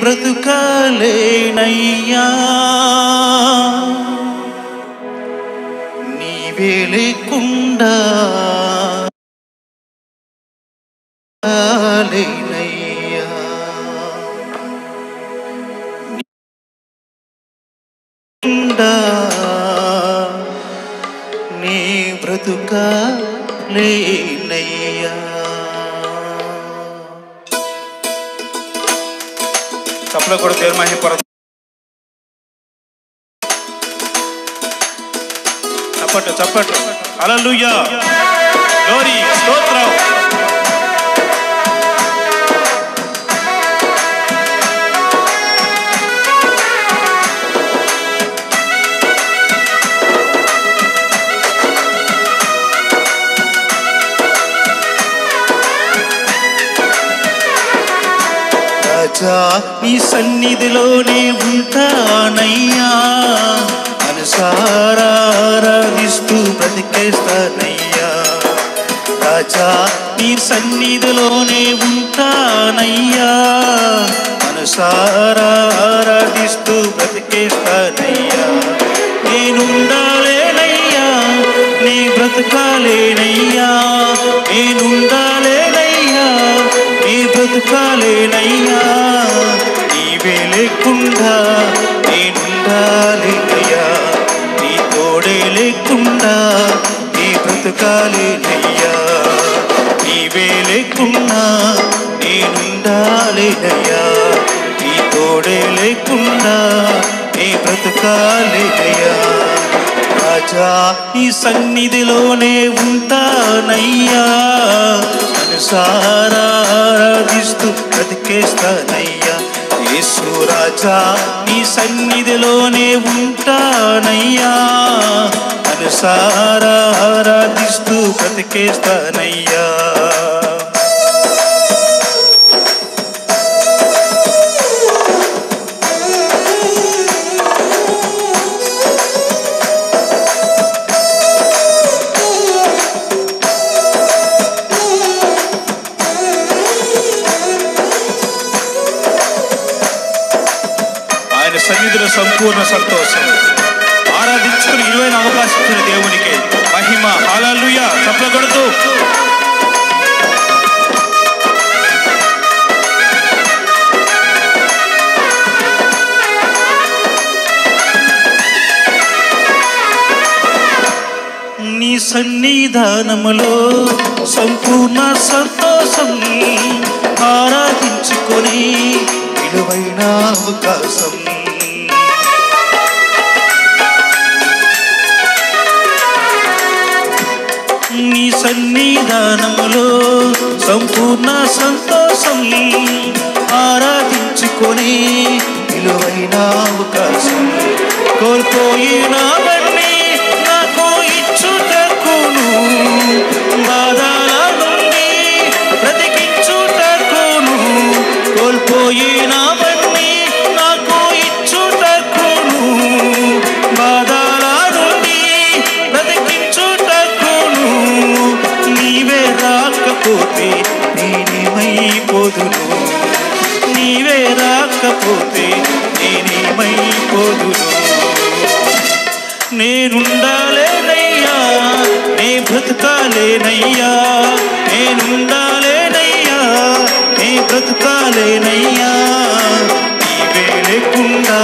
బ్రతుకాలేనయ్యా. నీవే లేకుండా లేనయ్యా. నీ బ్రతుక లేనయ్యా చప్పల కూడా దేవుని మహిమపర చప్పట్లు చప్పట్లు. హల్లెలూయా. గ్లోరీ స్తోత్రం. రాజా నీ సన్నిధిలోనే ఉంటానయ్యా. అనుసారాధిస్తూ బ్రతికేస్తానయ్యా. రాజా నీ సన్నిధిలోనే ఉంటానయ్యా. అనుసారాధిస్తూ బ్రతికేస్తానయ్యా. నేనుండాలేనయ్యా నీ బ్రతకాలేనయ్యా. నేనుండాలే బ్రతకాలేనయ్యా నీవే లేకుండా నేనుండాలేనయ్యా. నీ తోడే లేకుండా నీ బ్రతకాలేనయ్యా. నీవే లేకుండా నేనుండాలేనయ్యా. నీ తోడే లేకుండా నీ బ్రతకాలేనయ్యా. రాజా నీ సన్నిధిలోనే ఉంటానయ్యా. అనుసారాధిస్తూ బ్రతికేస్తానయ్యా. యేసు రాజా నీ సన్నిధిలోనే ఉంటానయ్యా. అనుసారాధిస్తూ బ్రతికేస్తానయ్యా. సన్నిధిలో సంపూర్ణ సంతోషం. ఆరాధించుకుని ఇరువైన అవకాశం ఇచ్చిన దేవునికి మహిమ. హాలూయ చప్పల నీ సన్నిధానములో సంపూర్ణ సంతోషం ఆరాధించుకొని విలువైన అవకాశం సన్నిధానములో సంపూర్ణ సంతోషం ఆరాధించుకొని విలువైన అవకాశం. కోల్పోయినావన్నీ నాకు ఇచ్చుటకును. బాధల నుండి బ్రతికించుటకును. కోల్పోయినావన్నీ రాకపోతే నేనేమైపోదును నేనుండాలేనయ్యా నే బ్రతకాలేనయ్యా నేనుండాలేనయ్యా నే బ్రతకాలేనయ్యా. నీవే లేకుండా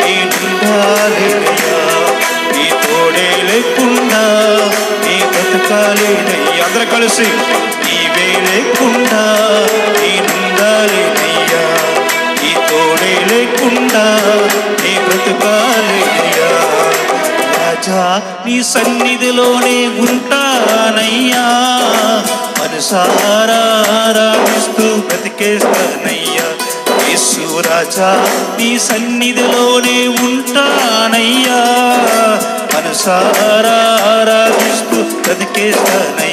నేనుండాలేనయ్యా నీ తోడే లేకుండా నీ బ్రతకాలేనయ్యా. అందరూ కలిసి నీవే లేకుండా రాజా నీ సన్నిధిలోనే ఉంటానయ్యా. మనసారాధిస్తూ బ్రతికేస్తానయ్యా. యేసు రాజా నీ సన్నిధిలోనే ఉంటానయ్యా. మనసారాధిస్తూ బ్రతికేస్తానయ్యా.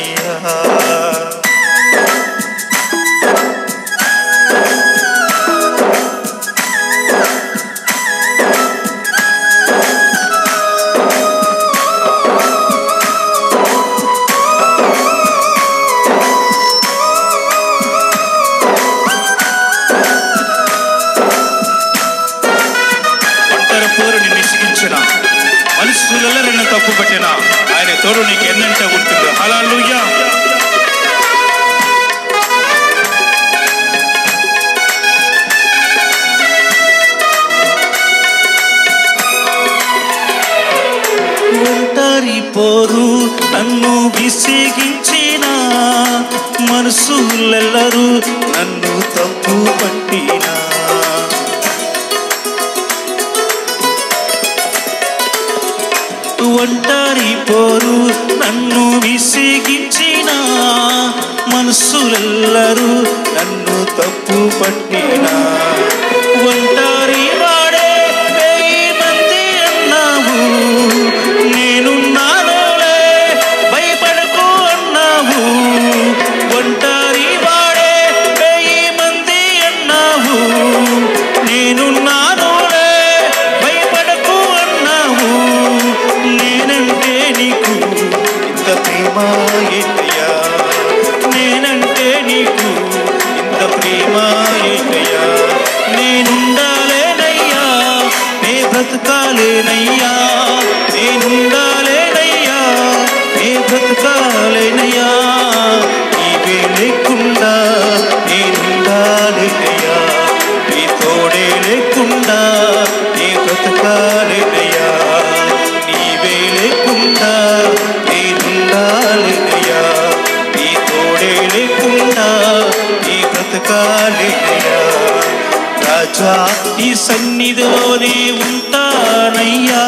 మనుషులెల్లరిని తప్పు పట్టిన ఆయన తోడు నీకు ఎన్నంటే ఉంటుంది. హల్లెలూయా. ఒంటరి పోరు నన్ను విసిగించిన మనసులెల్లరూ నన్ను తప్పు పట్టిన ఒంటరి my లేకుండా నీ బ్రతకాలేనయ్యా రాజా నీ సన్నిధిలోనే ఉంటానయ్యా.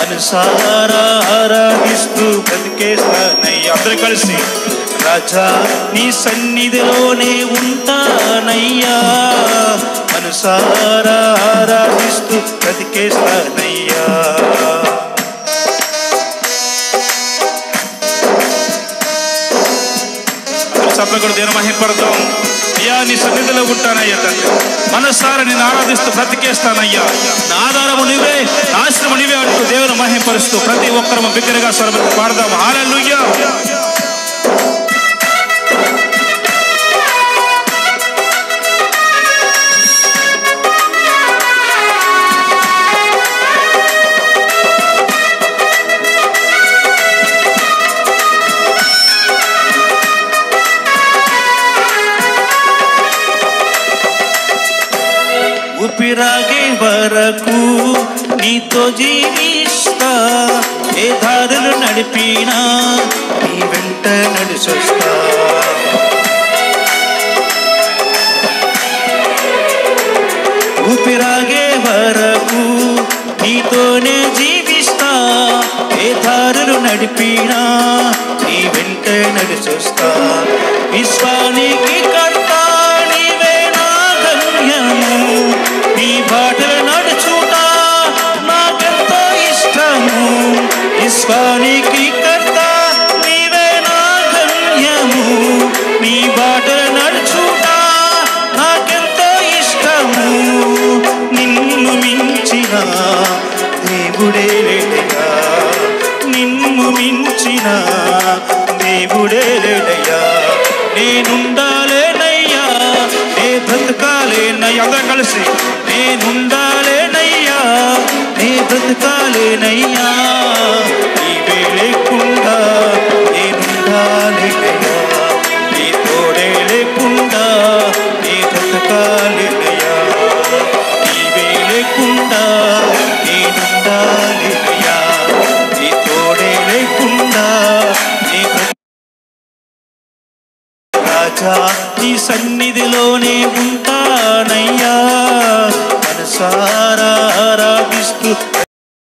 మనసారా ఆరాధిస్తూ బ్రతికేస్తానయ్యా. అందరు కలిసి. రాజా నీ సన్నిధిలోనే ఉంటానయ్యా. మనసారా ఆరాధిస్తూ బ్రతికేస్తానయ్యా. మహిపడతాం. అయ్యా నీ సన్నిధిలో ఉంటానయ్యా తండ్రి. మనసారా నేను ఆరాధిస్తూ బ్రతికేస్తానయ్యా. నా ఆధారము నువ్వే ఆశ్రము నీవే అంటూ దేవుని మహింపరుస్తూ ప్రతి ఒక్కరము బిగ్గరగా స్వరబెట్టి పాడదాం హాలూయా ఊపిరాగే వరకు నీతో జీవిస్తా ఏ దారులు నడిపినా నీ వెంట నడిచొస్తా ఊపిరాగే వరకు నీతోనే జీవిస్తా ఏ దారులు నడిపినా నీ వెంట నడిచొస్తా విశ్వానికి కర్తా అందరం కలిసి. నేనుండాలేనయ్యా నీ బ్రతకాలేనయ్యా. నీవే లేకుండా నేనుండాలేనయ్యా. నీ తోడే లేకుండా నీ బ్రతకాలేనయ్యా. నీవే లేకుండా నేనుండాలేనయ్యా. నీ తోడే లేకుండా నీ రాజా నీ సన్నిధిలోనే ఉంటానయ్యా మనసారా ఆరాధిస్తూ